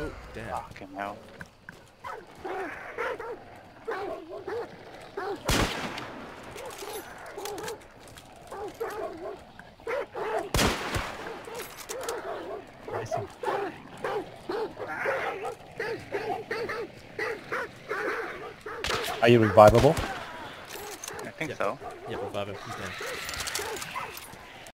Oh, damn. Fucking hell. Are you revivable? I think Yeah. so. Yeah, revive him. He's dead.